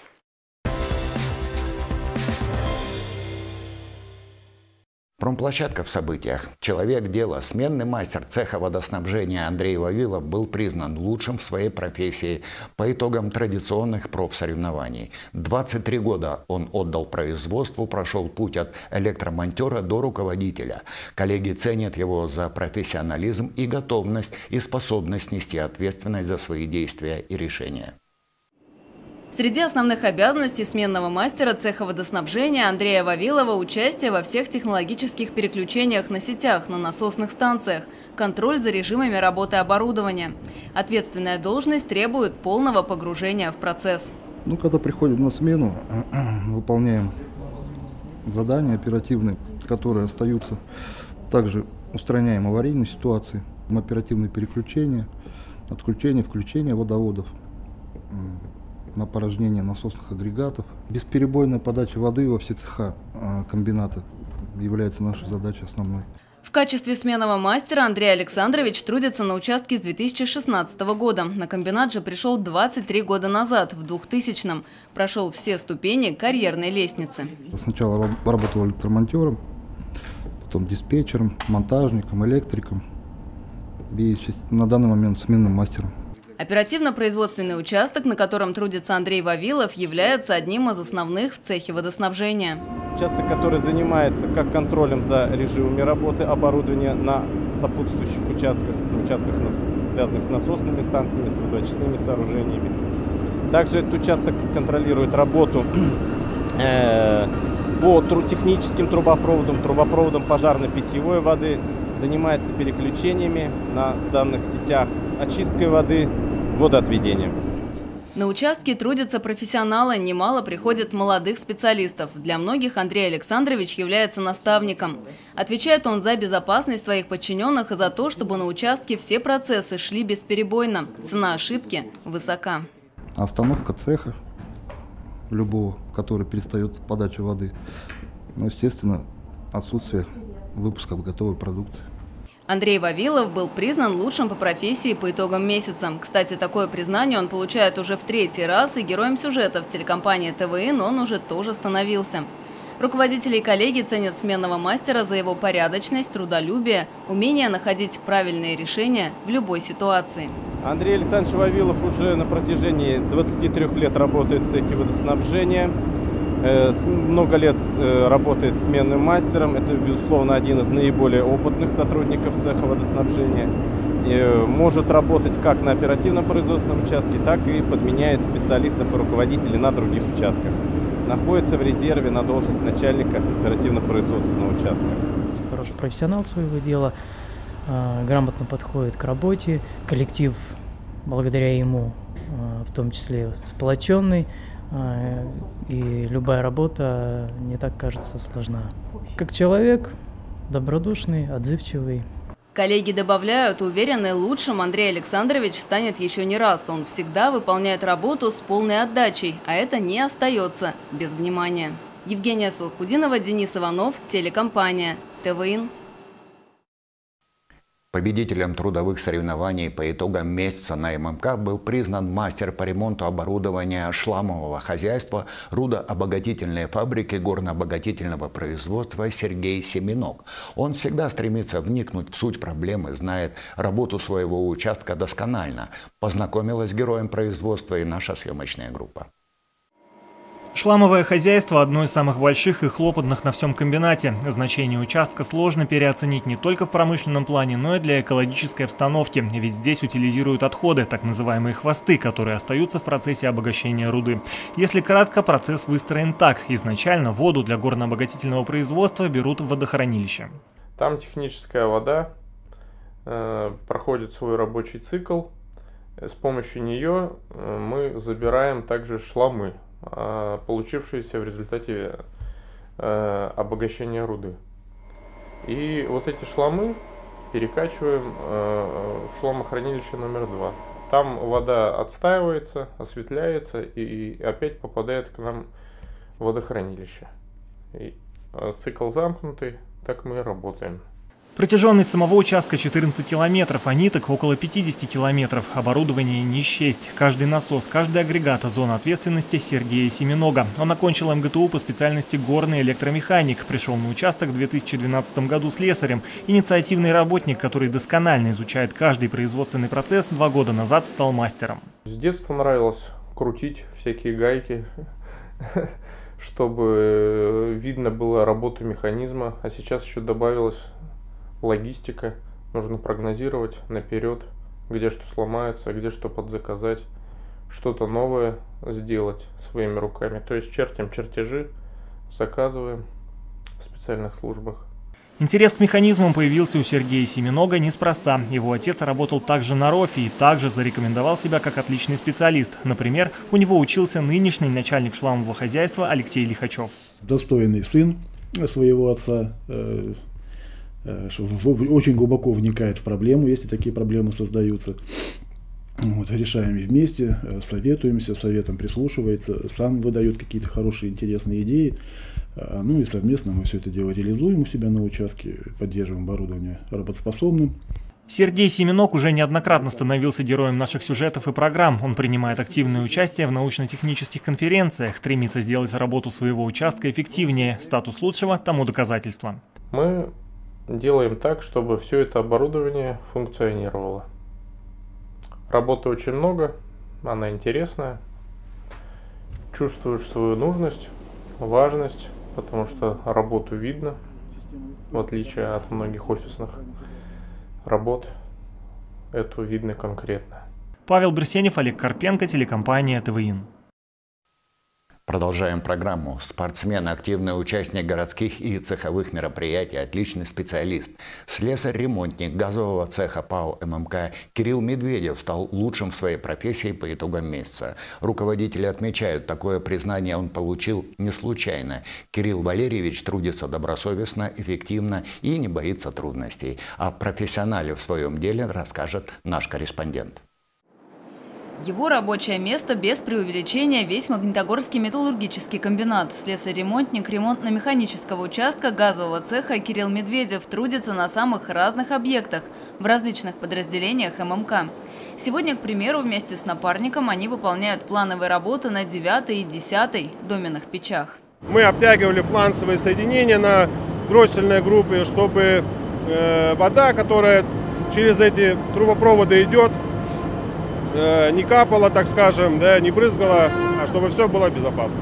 Промплощадка в событиях. Человек дела, сменный мастер цеха водоснабжения Андрей Вавилов был признан лучшим в своей профессии по итогам традиционных профсоревнований. 23 года он отдал производству, прошел путь от электромонтера до руководителя. Коллеги ценят его за профессионализм и готовность и способность нести ответственность за свои действия и решения. Среди основных обязанностей сменного мастера цеха водоснабжения Андрея Вавилова участие во всех технологических переключениях на сетях, на насосных станциях, контроль за режимами работы оборудования. Ответственная должность требует полного погружения в процесс. Ну, когда приходим на смену, выполняем задания оперативные, которые остаются. Также устраняем аварийные ситуации, оперативные переключения, отключение, включение водоводов на порожнение насосных агрегатов. Бесперебойная подача воды во все цеха а, комбината является нашей задачей основной. В качестве сменного мастера Андрей Александрович трудится на участке с 2016 года. На комбинат же пришел 23 года назад, в 2000-м. Прошел все ступени карьерной лестницы. Сначала работал электромонтером, потом диспетчером, монтажником, электриком и на данный момент сменным мастером. Оперативно-производственный участок, на котором трудится Андрей Вавилов, является одним из основных в цехе водоснабжения. Участок, который занимается как контролем за режимами работы оборудования на сопутствующих участках, на участках, связанных с насосными станциями, с водоочистными сооружениями. Также этот участок контролирует работу э, по техническим трубопроводам, трубопроводам пожарно-питьевой воды, занимается переключениями на данных сетях, очисткой воды, водоотведением. На участке трудятся профессионалы, немало приходит молодых специалистов. Для многих Андрей Александрович является наставником. Отвечает он за безопасность своих подчиненных и за то, чтобы на участке все процессы шли бесперебойно. Цена ошибки высока. Остановка цеха любого, который перестает подачу воды, ну, естественно, отсутствие выпуска готовой продукции. Андрей Вавилов был признан лучшим по профессии по итогам месяца. Кстати, такое признание он получает уже в третий раз, и героем сюжета в телекомпании ТВН он уже тоже становился. Руководители и коллеги ценят сменного мастера за его порядочность, трудолюбие, умение находить правильные решения в любой ситуации. Андрей Александрович Вавилов уже на протяжении 23 лет работает в цехе водоснабжения. Э, много лет э, работает сменным мастером. Это, безусловно, один из наиболее опытных сотрудников цеха водоснабжения. И может работать как на оперативном производственном участке, так и подменяет специалистов и руководителей на других участках. Находится в резерве на должность начальника оперативно-производственного участка. Хороший профессионал своего дела, грамотно подходит к работе, коллектив благодаря ему в том числе сплоченный, и любая работа не так кажется сложна. Как человек, добродушный, отзывчивый. Коллеги добавляют, уверены, лучшим Андрей Александрович станет еще не раз. Он всегда выполняет работу с полной отдачей, а это не остается без внимания. Евгения Салхудинова, Денис Иванов, телекомпания ТВИН. Победителем трудовых соревнований по итогам месяца на ММК был признан мастер по ремонту оборудования шламового хозяйства рудообогатительной фабрики горнообогатительного производства Сергей Семенок. Он всегда стремится вникнуть в суть проблемы, знает работу своего участка досконально. Познакомилась с героем производства и наша съемочная группа. Шламовое хозяйство – одно из самых больших и хлопотных на всем комбинате. Значение участка сложно переоценить не только в промышленном плане, но и для экологической обстановки, ведь здесь утилизируют отходы, так называемые хвосты, которые остаются в процессе обогащения руды. Если кратко, процесс выстроен так. Изначально воду для горно-обогатительного производства берут в водохранилище. Там техническая вода э, проходит свой рабочий цикл. С помощью нее э, мы забираем также шламы получившиеся в результате э, обогащения руды. И вот эти шламы перекачиваем э, в шламохранилище номер два. Там вода отстаивается, осветляется и опять попадает к нам в водохранилище. И цикл замкнутый, так мы и работаем. Протяженность самого участка 14 километров, а ниток около 50 километров. Оборудование не счесть. Каждый насос, каждый агрегат зона ответственности Сергея Семенога. Он окончил МГТУ по специальности горный электромеханик. Пришел на участок в 2012 году с слесарем. Инициативный работник, который досконально изучает каждый производственный процесс, два года назад стал мастером. С детства нравилось крутить всякие гайки, чтобы видно было работу механизма. А сейчас еще добавилось логистика, нужно прогнозировать наперед, где что сломается, где что подзаказать, что-то новое сделать своими руками. То есть чертим чертежи, заказываем в специальных службах. Интерес к механизмам появился у Сергея Семенога неспроста. Его отец работал также на РОФе и также зарекомендовал себя как отличный специалист. Например, у него учился нынешний начальник шламового хозяйства Алексей Лихачев. Достойный сын своего отца, э, Э, очень глубоко вникает в проблему, если такие проблемы создаются. Вот, решаем вместе, э, советуемся, советом прислушивается, сам выдает какие-то хорошие, интересные идеи. Э, ну и совместно мы все это дело реализуем у себя на участке, поддерживаем оборудование работоспособным. Сергей Семенок уже неоднократно становился героем наших сюжетов и программ. Он принимает активное участие в научно-технических конференциях, стремится сделать работу своего участка эффективнее. Статус лучшего тому доказательство. Мы делаем так, чтобы все это оборудование функционировало. Работы очень много, она интересная. Чувствуешь свою нужность, важность, потому что работу видно, в отличие от многих офисных работ. Эту видно конкретно. Павел Брусенев, Олег Карпенко, телекомпания ТВИН. Продолжаем программу. Спортсмен, активный участник городских и цеховых мероприятий, отличный специалист. Слесарь-ремонтник газового цеха ПАО ММК Кирилл Медведев стал лучшим в своей профессии по итогам месяца. Руководители отмечают, такое признание он получил не случайно. Кирилл Валерьевич трудится добросовестно, эффективно и не боится трудностей. О профессионале в своем деле расскажет наш корреспондент. Его рабочее место без преувеличения весь Магнитогорский металлургический комбинат. Слесарь-ремонтник ремонтно-механического участка газового цеха Кирилл Медведев трудится на самых разных объектах в различных подразделениях ММК. Сегодня, к примеру, вместе с напарником они выполняют плановые работы на 9 и 10 доменных печах. Мы обтягивали фланцевые соединения на дроссельной группе, чтобы э, вода, которая через эти трубопроводы идет, не капало, так скажем, да, не брызгало, а чтобы все было безопасно.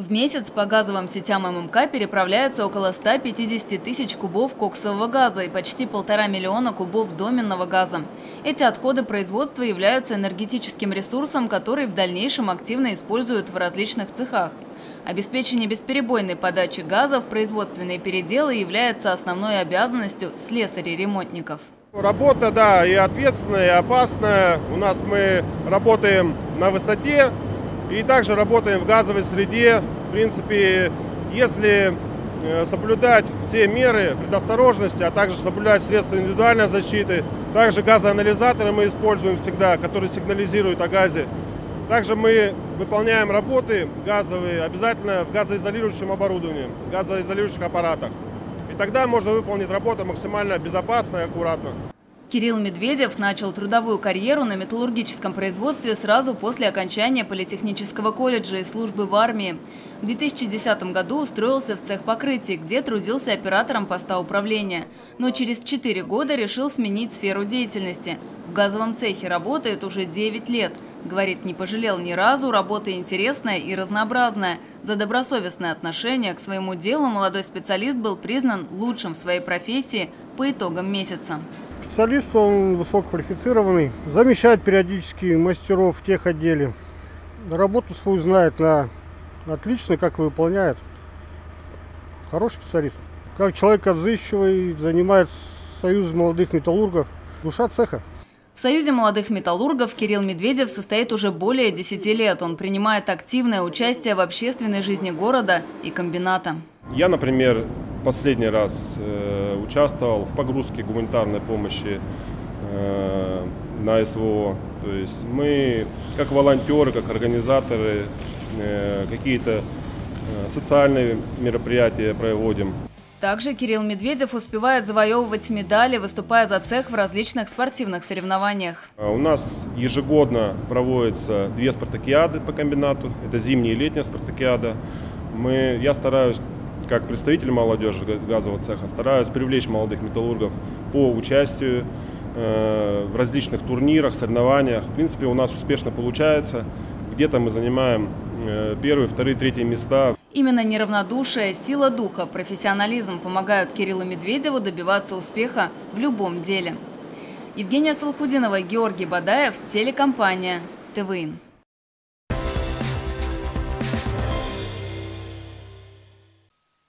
В месяц по газовым сетям ММК переправляется около 150 тысяч кубов коксового газа и почти полтора миллиона кубов доменного газа. Эти отходы производства являются энергетическим ресурсом, который в дальнейшем активно используют в различных цехах. Обеспечение бесперебойной подачи газа в производственные переделы является основной обязанностью слесарей-ремонтников. Работа, да, и ответственная, и опасная. У нас мы работаем на высоте и также работаем в газовой среде. В принципе, если э, соблюдать все меры предосторожности, а также соблюдать средства индивидуальной защиты. Также газоанализаторы мы используем всегда, которые сигнализируют о газе. Также мы выполняем работы газовые обязательно в газоизолирующем оборудовании, газоизолирующих аппаратах. Тогда можно выполнить работу максимально безопасно и аккуратно. Кирилл Медведев начал трудовую карьеру на металлургическом производстве сразу после окончания политехнического колледжа и службы в армии. В 2010 году устроился в цех покрытий, где трудился оператором поста управления. Но через 4 года решил сменить сферу деятельности. В газовом цехе работает уже 9 лет. Говорит, не пожалел ни разу, работа интересная и разнообразная. За добросовестное отношение к своему делу молодой специалист был признан лучшим в своей профессии по итогам месяца. Специалист, он высококвалифицированный, замещает периодически мастеров в тех отделе. Работу свою знает на отлично, как выполняет. Хороший специалист. Как человек отзывчивый, занимает союз молодых металлургов. Душа цеха. В Союзе молодых металлургов Кирилл Медведев состоит уже более 10 лет. Он принимает активное участие в общественной жизни города и комбината. Я, например, последний раз э, участвовал в погрузке гуманитарной помощи э, на СВО. То есть мы, как волонтеры, как организаторы, э, какие-то социальные мероприятия проводим. Также Кирилл Медведев успевает завоевывать медали, выступая за цех в различных спортивных соревнованиях. А у нас ежегодно проводятся две спартакиады по комбинату. Это зимняя и летняя спартакиада. Мы, я стараюсь, как представитель молодежи газового цеха, стараюсь привлечь молодых металлургов по участию э, в различных турнирах, соревнованиях. В принципе, у нас успешно получается. Где-то мы занимаем э, первые, вторые, третьи места. Именно неравнодушие, сила духа, профессионализм помогают Кириллу Медведеву добиваться успеха в любом деле. Евгения Салхудинова, Георгий Бадаев, телекомпания ТВИН.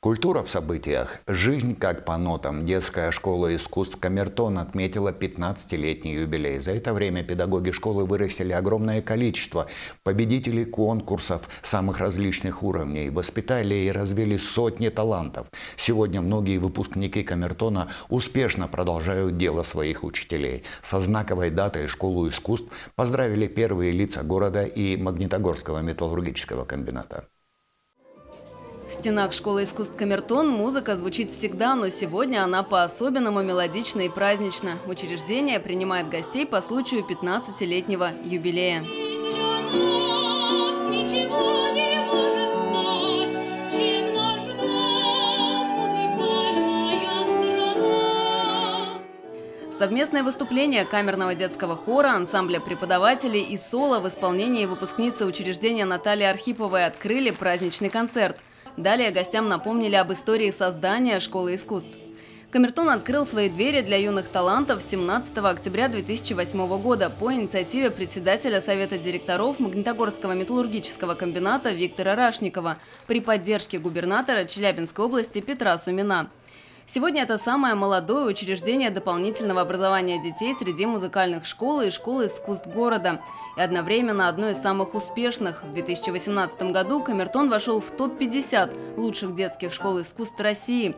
Культура в событиях. Жизнь как по нотам. Детская школа искусств «Камертон» отметила 15-летний юбилей. За это время педагоги школы вырастили огромное количество победителей конкурсов самых различных уровней, воспитали и развили сотни талантов. Сегодня многие выпускники «Камертона» успешно продолжают дело своих учителей. Со знаковой датой школу искусств поздравили первые лица города и Магнитогорского металлургического комбината. В стенах школы искусств Камертон музыка звучит всегда, но сегодня она по-особенному мелодична и празднична. Учреждение принимает гостей по случаю 15-летнего юбилея. Совместное выступление камерного детского хора, ансамбля преподавателей и соло в исполнении выпускницы учреждения Натальи Архиповой открыли праздничный концерт – Далее гостям напомнили об истории создания школы искусств. Камертон открыл свои двери для юных талантов 17 октября 2008 года по инициативе председателя Совета директоров Магнитогорского металлургического комбината Виктора Рашникова при поддержке губернатора Челябинской области Петра Сумина. Сегодня это самое молодое учреждение дополнительного образования детей среди музыкальных школ и школ искусств города. И одновременно одно из самых успешных. В 2018 году Камертон вошел в топ-50 лучших детских школ искусств России.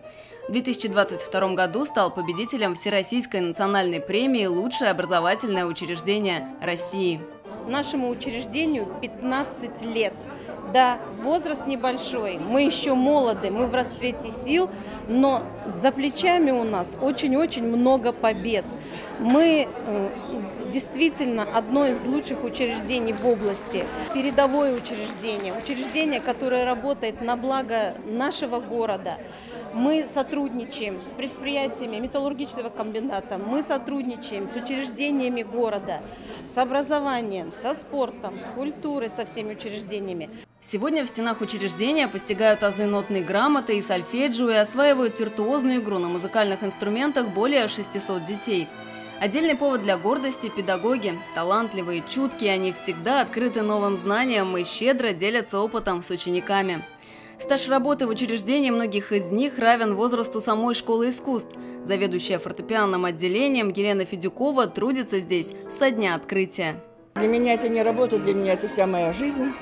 В 2022 году стал победителем Всероссийской национальной премии «Лучшее образовательное учреждение России». Нашему учреждению 15 лет – да, возраст небольшой, мы еще молоды, мы в расцвете сил, но за плечами у нас очень-очень много побед. Мы действительно одно из лучших учреждений в области, передовое учреждение, учреждение, которое работает на благо нашего города. Мы сотрудничаем с предприятиями металлургического комбината, мы сотрудничаем с учреждениями города, с образованием, со спортом, с культурой, со всеми учреждениями. Сегодня в стенах учреждения постигают азы нотной грамоты и сольфеджио и осваивают виртуозную игру на музыкальных инструментах более 600 детей. Отдельный повод для гордости – педагоги. Талантливые, чуткие, они всегда открыты новым знаниям и щедро делятся опытом с учениками. Стаж работы в учреждении многих из них равен возрасту самой школы искусств. Заведующая фортепианным отделением Елена Федюкова трудится здесь со дня открытия. Для меня это не работа, для меня это вся моя жизнь.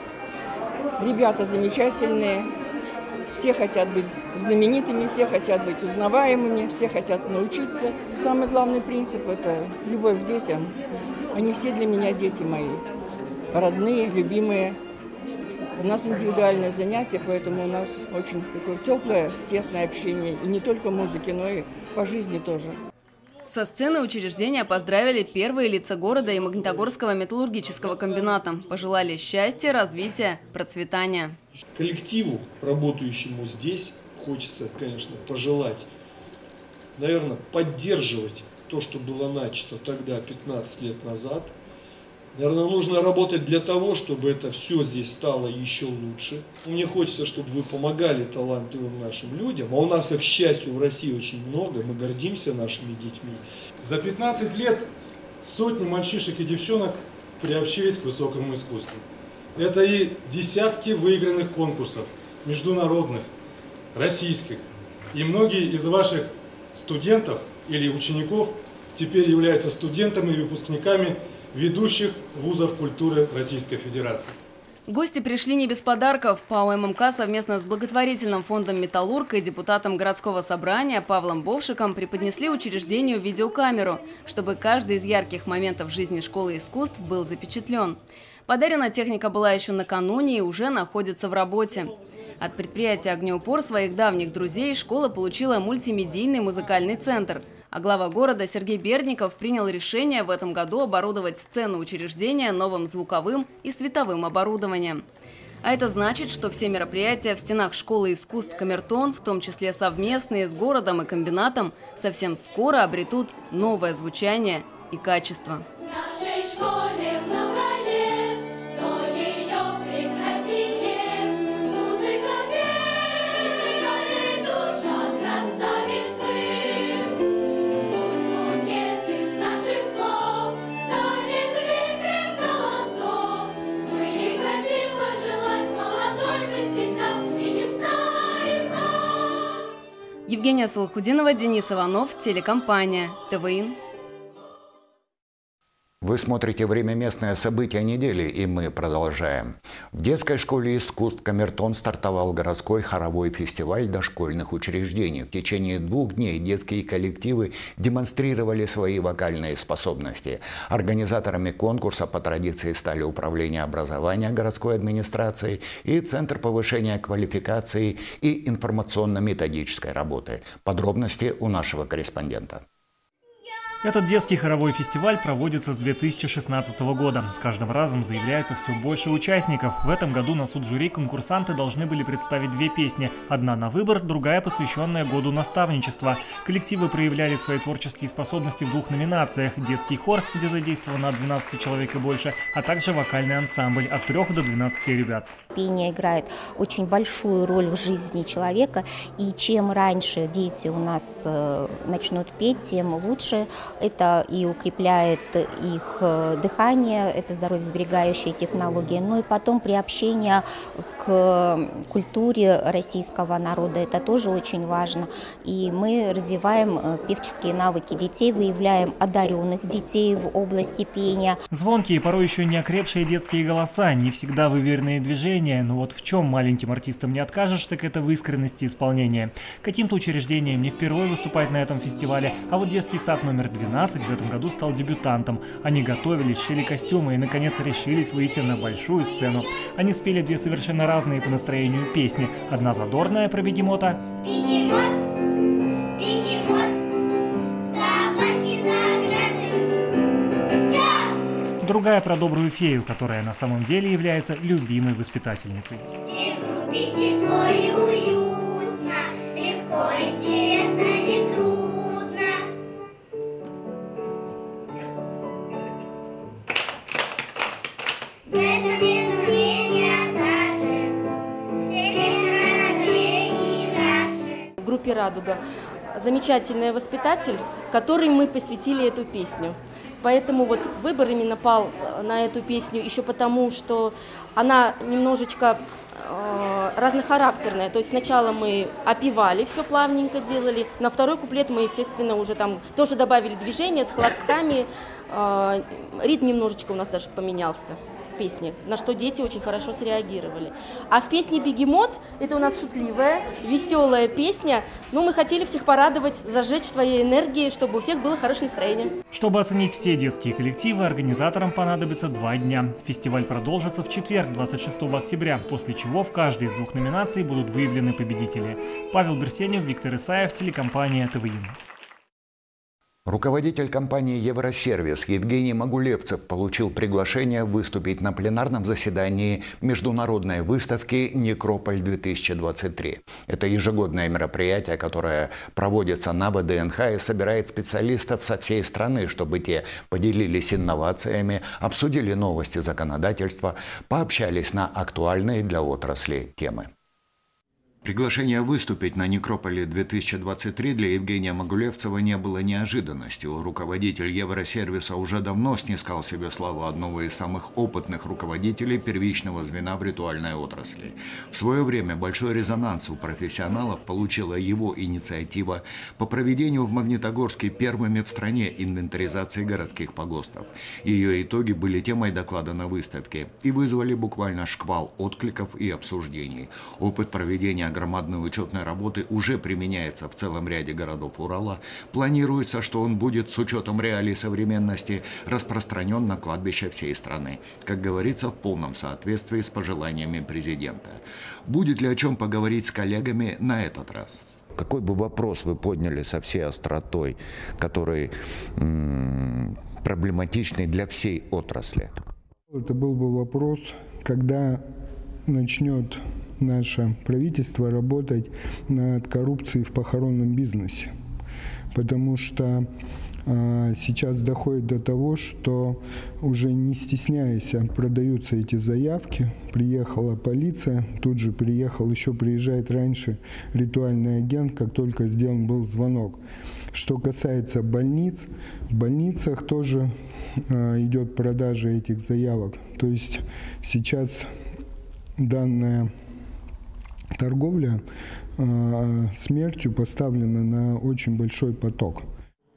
Ребята замечательные, все хотят быть знаменитыми, все хотят быть узнаваемыми, все хотят научиться. Самый главный принцип – это любовь к детям. Они все для меня дети мои, родные, любимые. У нас индивидуальное занятие, поэтому у нас очень такое теплое, тесное общение. И не только музыки, но и по жизни тоже. Со сцены учреждения поздравили первые лица города и Магнитогорского металлургического комбината. Пожелали счастья, развития, процветания. Коллективу, работающему здесь, хочется, конечно, пожелать, наверное, поддерживать то, что было начато тогда, 15 лет назад – Наверное, нужно работать для того, чтобы это все здесь стало еще лучше. Мне хочется, чтобы вы помогали талантливым нашим людям. А у нас их, к счастью, в России очень много. Мы гордимся нашими детьми. За 15 лет сотни мальчишек и девчонок приобщились к высокому искусству. Это и десятки выигранных конкурсов, международных, российских. И многие из ваших студентов или учеников теперь являются студентами и выпускниками ведущих вузов культуры Российской Федерации. Гости пришли не без подарков. ПАО ММК совместно с благотворительным фондом «Металлург» и депутатом городского собрания Павлом Бовшиком преподнесли учреждению видеокамеру, чтобы каждый из ярких моментов жизни школы искусств был запечатлен. Подарена техника была еще накануне и уже находится в работе. От предприятия «Огнеупор» своих давних друзей школа получила мультимедийный музыкальный центр. А глава города Сергей Берников принял решение в этом году оборудовать сцену учреждения новым звуковым и световым оборудованием. А это значит, что все мероприятия в стенах школы искусств «Камертон», в том числе совместные с городом и комбинатом, совсем скоро обретут новое звучание и качество. Нашей школе Евгения Салахудинова, Денис Иванов, телекомпания ТВИН. Вы смотрите «Время местное события недели» и мы продолжаем. В детской школе искусств «Камертон» стартовал городской хоровой фестиваль дошкольных учреждений. В течение двух дней детские коллективы демонстрировали свои вокальные способности. Организаторами конкурса по традиции стали Управление образования городской администрации и Центр повышения квалификации и информационно-методической работы. Подробности у нашего корреспондента. Этот детский хоровой фестиваль проводится с 2016 года. С каждым разом заявляется все больше участников. В этом году на суд жюри конкурсанты должны были представить две песни. Одна на выбор, другая посвященная году наставничества. Коллективы проявляли свои творческие способности в двух номинациях. Детский хор, где задействовано от 12 человек и больше, а также вокальный ансамбль от 3 до 12 ребят. Пение играет очень большую роль в жизни человека. И чем раньше дети у нас э, начнут петь, тем лучше это и укрепляет их э, дыхание, это здоровьесберегающие технологии. Ну и потом приобщение к культуре российского народа, это тоже очень важно. И мы развиваем э, певческие навыки детей, выявляем одаренных детей в области пения. Звонкие, порой еще не окрепшие детские голоса, не всегда выверенные движения. Но вот в чем маленьким артистам не откажешь, так это в искренности исполнения. Каким-то учреждением не впервые выступать на этом фестивале, а вот детский сад номер 12 в этом году стал дебютантом. Они готовились, шили костюмы и, наконец, решились выйти на большую сцену. Они спели две совершенно разные по настроению песни. Одна задорная про бегемота. Бегемот, Другая про добрую фею, которая на самом деле является любимой воспитательницей. Все группе «Радуга». Замечательный воспитатель, который мы посвятили эту песню. Поэтому вот выбор именно пал э, на эту песню еще потому, что она немножечко э, разнохарактерная. То есть сначала мы опевали, все плавненько делали. На второй куплет мы, естественно, уже там тоже добавили движение с хлопками. Э, ритм немножечко у нас даже поменялся песне, на что дети очень хорошо среагировали. А в песне «Бегемот» это у нас шутливая, веселая песня. Ну, мы хотели всех порадовать, зажечь своей энергией, чтобы у всех было хорошее настроение. Чтобы оценить все детские коллективы, организаторам понадобится два дня. Фестиваль продолжится в четверг, 26 октября, после чего в каждой из двух номинаций будут выявлены победители. Павел Берсенев, Виктор Исаев, телекомпания ТВИН. Руководитель компании «Евросервис» Евгений Могулевцев получил приглашение выступить на пленарном заседании международной выставки «Некрополь-2023». Это ежегодное мероприятие, которое проводится на ВДНХ и собирает специалистов со всей страны, чтобы те поделились инновациями, обсудили новости законодательства, пообщались на актуальные для отрасли темы. Приглашение выступить на Некрополе 2023 для Евгения Могулевцева не было неожиданностью. Руководитель Евросервиса уже давно снискал себе славу одного из самых опытных руководителей первичного звена в ритуальной отрасли. В свое время большой резонанс у профессионалов получила его инициатива по проведению в Магнитогорске первыми в стране инвентаризации городских погостов. Ее итоги были темой доклада на выставке и вызвали буквально шквал откликов и обсуждений. Опыт проведения громадной учетной работы уже применяется в целом ряде городов Урала, планируется, что он будет с учетом реалий современности распространен на кладбища всей страны, как говорится, в полном соответствии с пожеланиями президента. Будет ли о чем поговорить с коллегами на этот раз? Какой бы вопрос вы подняли со всей остротой, который проблематичный для всей отрасли? Это был бы вопрос, когда начнет наше правительство работать над коррупцией в похоронном бизнесе. Потому что а, сейчас доходит до того, что уже не стесняясь продаются эти заявки. Приехала полиция, тут же приехал, еще приезжает раньше ритуальный агент, как только сделан был звонок. Что касается больниц, в больницах тоже а, идет продажа этих заявок. То есть сейчас данная торговля э, смертью поставлена на очень большой поток.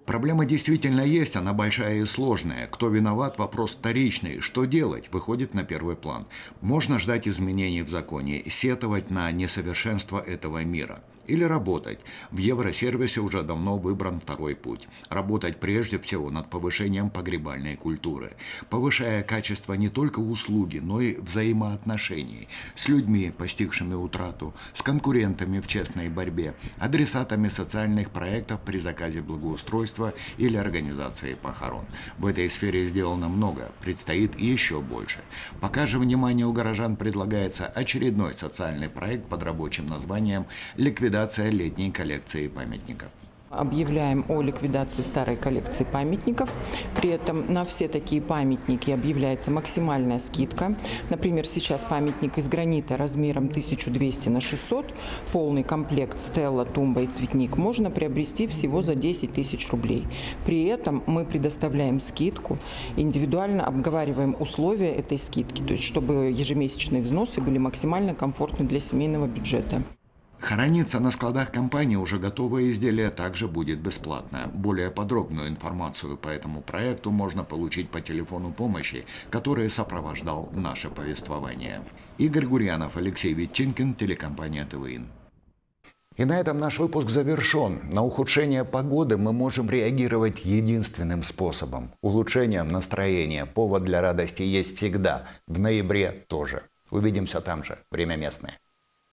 Проблема действительно есть, она большая и сложная. Кто виноват, вопрос вторичный. Что делать, выходит на первый план. Можно ждать изменений в законе, сетовать на несовершенство этого мира – или работать. В Евросервисе уже давно выбран второй путь. Работать прежде всего над повышением погребальной культуры, повышая качество не только услуги, но и взаимоотношений с людьми, постигшими утрату, с конкурентами в честной борьбе, адресатами социальных проектов при заказе благоустройства или организации похорон. В этой сфере сделано много, предстоит еще больше. Пока же внимание у горожан предлагается очередной социальный проект под рабочим названием «Ликвидация ликвидация летней коллекции памятников объявляем о ликвидации старой коллекции памятников. При этом на все такие памятники объявляется максимальная скидка. Например, сейчас памятник из гранита размером 1200 на 600, полный комплект стелла, тумба и цветник можно приобрести всего за 10 тысяч рублей. При этом мы предоставляем скидку, индивидуально обговариваем условия этой скидки, то есть чтобы ежемесячные взносы были максимально комфортны для семейного бюджета. Храниться на складах компании уже готовое изделие также будет бесплатно. Более подробную информацию по этому проекту можно получить по телефону помощи, который сопровождал наше повествование. Игорь Гурьянов, Алексей Ветчинкин, телекомпания ТВИН. И на этом наш выпуск завершен. На ухудшение погоды мы можем реагировать единственным способом – улучшением настроения. Повод для радости есть всегда. В ноябре тоже. Увидимся там же. Время местное.